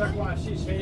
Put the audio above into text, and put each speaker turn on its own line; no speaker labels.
That's why she's here.